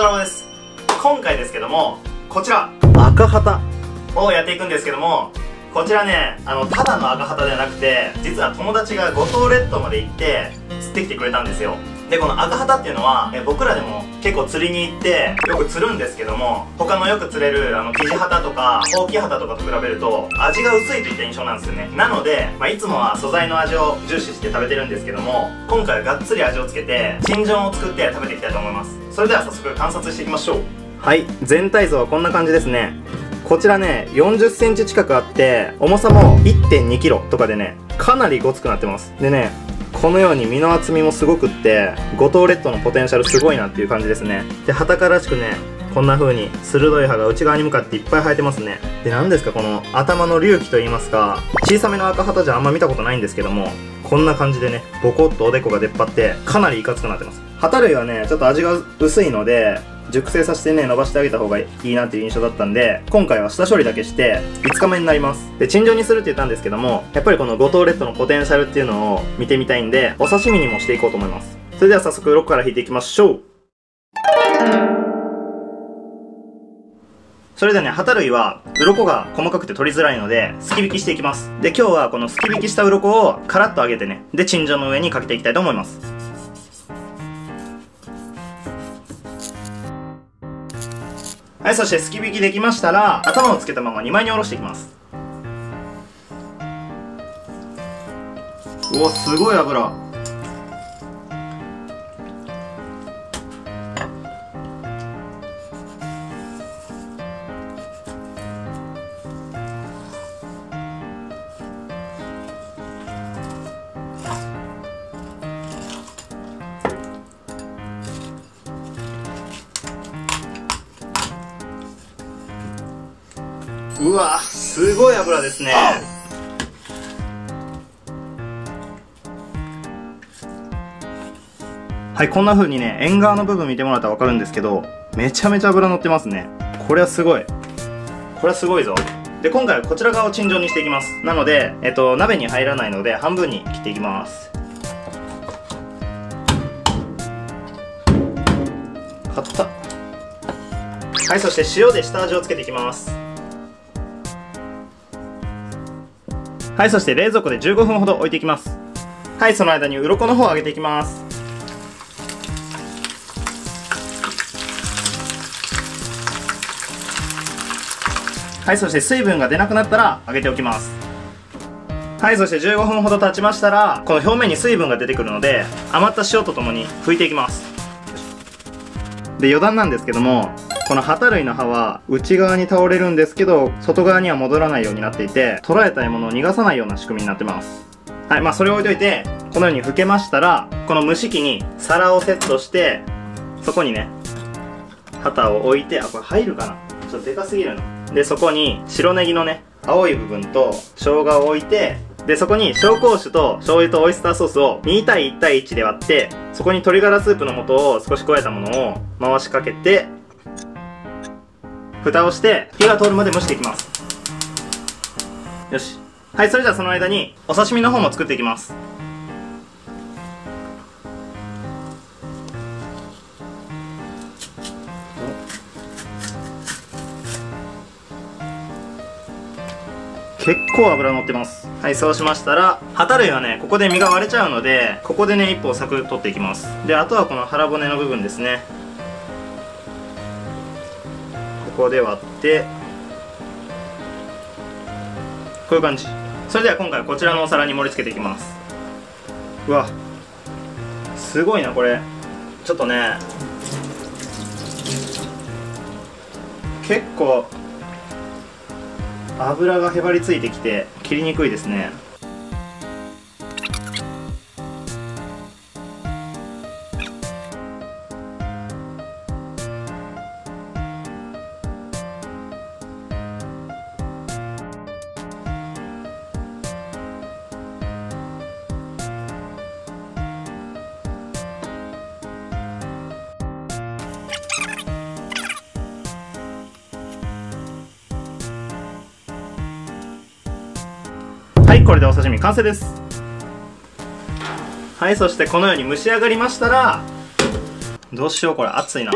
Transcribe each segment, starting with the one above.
ドラゴです。今回ですけどもこちら赤旗をやっていくんですけどもこちらねあのただの赤旗ではなくて実は友達が五島列島まで行って釣ってきてくれたんですよ。でこの赤旗っていうのはえ僕らでも結構釣りに行ってよく釣るんですけども他のよく釣れるあの生地旗とか大きい旗とかと比べると味が薄いといった印象なんですよね。なので、まあ、いつもは素材の味を重視して食べてるんですけども今回はがっつり味をつけてチンジョンを作って食べていきたいと思います。それでは早速観察していきましょう。はい全体像はこんな感じですね。こちらね40センチ近くあって重さも1 2 k g とかでねかなりごつくなってます。でねこのように身の厚みもすごくって五島列島のポテンシャルすごいなっていう感じですね。で旗からしくねこんな風に鋭い刃が内側に向かっていっぱい生えてますね。で何ですかこの頭の隆起といいますか小さめの赤旗じゃあんま見たことないんですけどもこんな感じでねボコッとおでこが出っ張ってかなりいかつくなってます。旗類はねちょっと味が薄いので熟成させてね伸ばしてあげた方がいいなっていう印象だったんで今回は下処理だけして5日目になります。で陳情にするって言ったんですけどもやっぱりこの五島列島のポテンシャルっていうのを見てみたいんでお刺身にもしていこうと思います。それでは早速鱗から引いていきましょう。それではね、旗類は、鱗が細かくて取りづらいので、すき引きしていきます。で、今日はこのすき引きした鱗をカラッと揚げてね、で、陳情の上にかけていきたいと思います。はいそしてすき引きできましたら頭をつけたまま2枚に下ろしていきますおすごい油うわすごい油ですね。はいこんな風にね縁側の部分見てもらったら分かるんですけどめちゃめちゃ油乗ってますね。これはすごい。これはすごいぞ。で今回はこちら側を沈状にしていきます。なのでえっと鍋に入らないので半分に切っていきます。買った。はいそして塩で下味をつけていきますはいそして冷蔵庫で15分ほど置いていきます。はいその間に鱗の方を揚げていきます。はいそして水分が出なくなったら揚げておきます。はいそして15分ほど経ちましたらこの表面に水分が出てくるので余った塩とともに拭いていきます。で余談なんですけどもこの旗類の刃は内側に倒れるんですけど外側には戻らないようになっていて捉えた獲物を逃がさないような仕組みになってます。はいまあそれを置いといてこのように拭けましたらこの蒸し器に皿をセットしてそこにね旗を置いてあこれ入るかな？ちょっとでかすぎるな。でそこに白ネギのね青い部分と生姜を置いてでそこに紹興酒と醤油とオイスターソースを2対1対1で割ってそこに鶏ガラスープの素を少し加えたものを回しかけて蓋をして火が通るまで蒸していきます。よし。はいそれじゃあその間にお刺身の方も作っていきます。結構油乗ってます。はいそうしましたら旗類はねここで身が割れちゃうのでここでね一本サク取っていきます。であとはこの腹骨の部分ですね。ここで割ってこういう感じ。それでは今回こちらのお皿に盛り付けていきます。うわ。すごいなこれ。ちょっとね。結構油がへばりついてきて切りにくいですね。はいこれでお刺身完成です。はいそしてこのように蒸し上がりましたらどうしようこれ熱いな。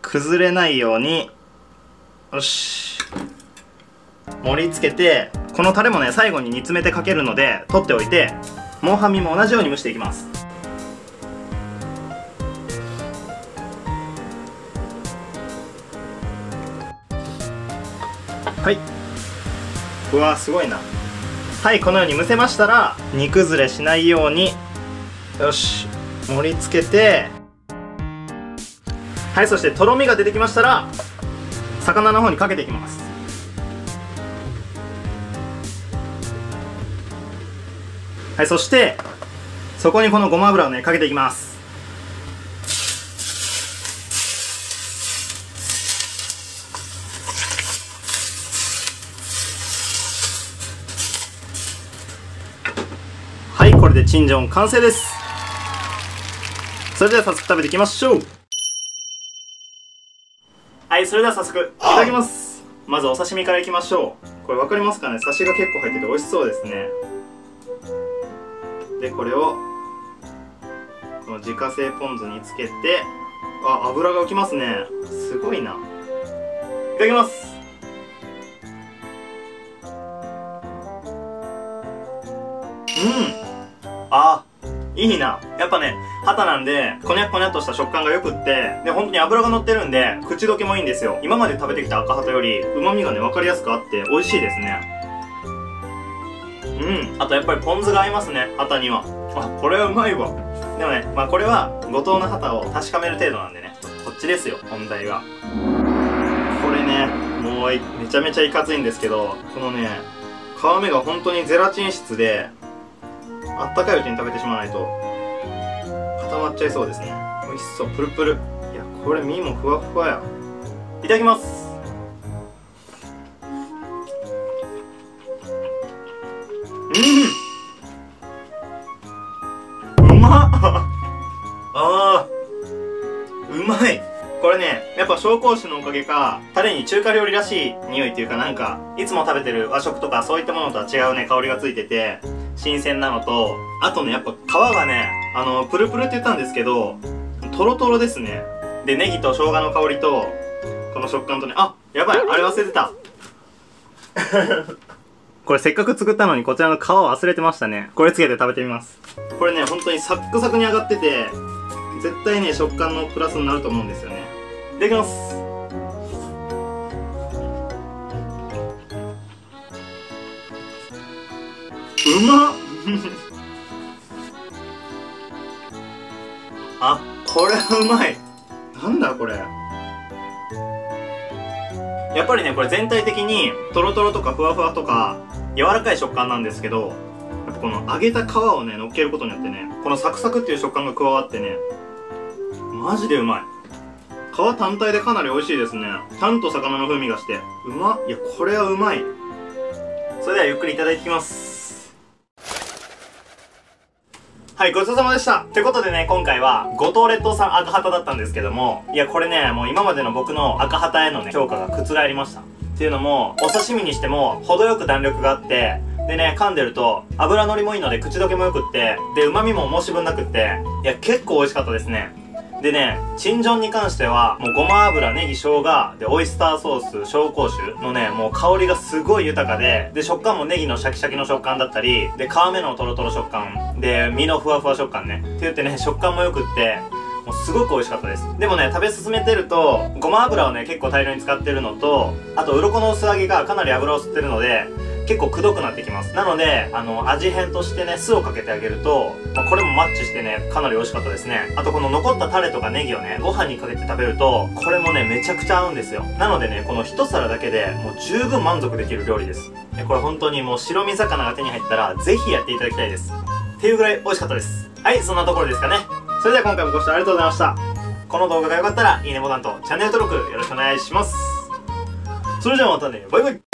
崩れないようによし。盛り付けてこのタレもね最後に煮詰めてかけるので取っておいてモンハンミも同じように蒸していきます。はい。うわすごいな。はいこのように蒸せましたら煮崩れしないようによし盛り付けてはいそしてとろみが出てきましたら魚の方にかけていきます。はいそしてそこにこのごま油をねかけていきますはいこれでチンジョン完成です。それでは早速食べていきましょう。はいそれでは早速いただきます。まずお刺身からいきましょう。これ分かりますかね？サシが結構入ってて美味しそうですね。でこれをこの自家製ポン酢につけてあ油が浮きますね。すごいな。いただきます。うん。あいいな。やっぱね、旗なんで、こにゃこにゃっとした食感が良くって、で、本当に油が乗ってるんで、口どけもいいんですよ。今まで食べてきた赤旗より、旨味がね、分かりやすくあって美味しいですね。うん。あとやっぱりポン酢が合いますね、旗には。あ、これはうまいわ。でもね、まあこれは、五島の旗を確かめる程度なんでね、こっちですよ、本題は。これね、もうめちゃめちゃいかついんですけど、このね、皮目が本当にゼラチン質で、あったかいうちに食べてしまわないと。固まっちゃいそうですね。美味しそうプルプル。いやこれ身もふわふわや。いただきます。うん。うまっ。あー。うまい。これね、やっぱ紹興酒のおかげか、タレに中華料理らしい匂いっていうかなんか、いつも食べてる和食とかそういったものとは違うね、香りがついてて、新鮮なのと、あとね、やっぱ皮がね、あの、プルプルって言ったんですけど、トロトロですね。で、ネギと生姜の香りと、この食感とね、あ、やばい、あれ忘れてた。これせっかく作ったのにこちらの皮を忘れてましたね。これつけて食べてみます。これね、本当にサックサクに上がってて、絶対ね、食感のプラスになると思うんですよね。いただきます。うまっ あ、これはうまい。なんだこれ。やっぱりね、これ全体的にトロトロとかふわふわとか柔らかい食感なんですけど、やっぱこの揚げた皮をね、乗っけることによってね、このサクサクっていう食感が加わってね、マジでうまい。皮単体でかなり美味しいですね。ちゃんと魚の風味がして。うまっいや、これはうまい。それではゆっくりいただいてきます。はい、ごちそうさまでした。ってことでね、今回は、五島列島産赤旗だったんですけども、いや、これね、もう今までの僕の赤旗へのね、評価が覆りました。っていうのも、お刺身にしても、程よく弾力があって、でね、噛んでると、油のりもいいので口どけも良くって、で、旨味も申し分なくって、いや、結構美味しかったですね。でね、チンジョンに関しては、もうごま油、ネギ、生姜、で、オイスターソース、紹興酒のね、もう香りがすごい豊かで、で、食感もネギのシャキシャキの食感だったり、で、皮目のトロトロ食感、で、身のふわふわ食感ね。って言ってね、食感も良くって、もうすごく美味しかったです。でもね、食べ進めてると、ごま油をね、結構大量に使ってるのと、あと、鱗の薄揚げがかなり油を吸ってるので、結構くどくなってきます。なので、あの、味変としてね、酢をかけてあげると、まあ、これもマッチしてね、かなり美味しかったですね。あとこの残ったタレとかネギをね、ご飯にかけて食べると、これもね、めちゃくちゃ合うんですよ。なのでね、この一皿だけでもう十分満足できる料理です。これ本当にもう白身魚が手に入ったら、ぜひやっていただきたいです。っていうぐらい美味しかったです。はい、そんなところですかね。それでは今回もご視聴ありがとうございました。この動画が良かったら、いいねボタンとチャンネル登録よろしくお願いします。それじゃあまたね、バイバイ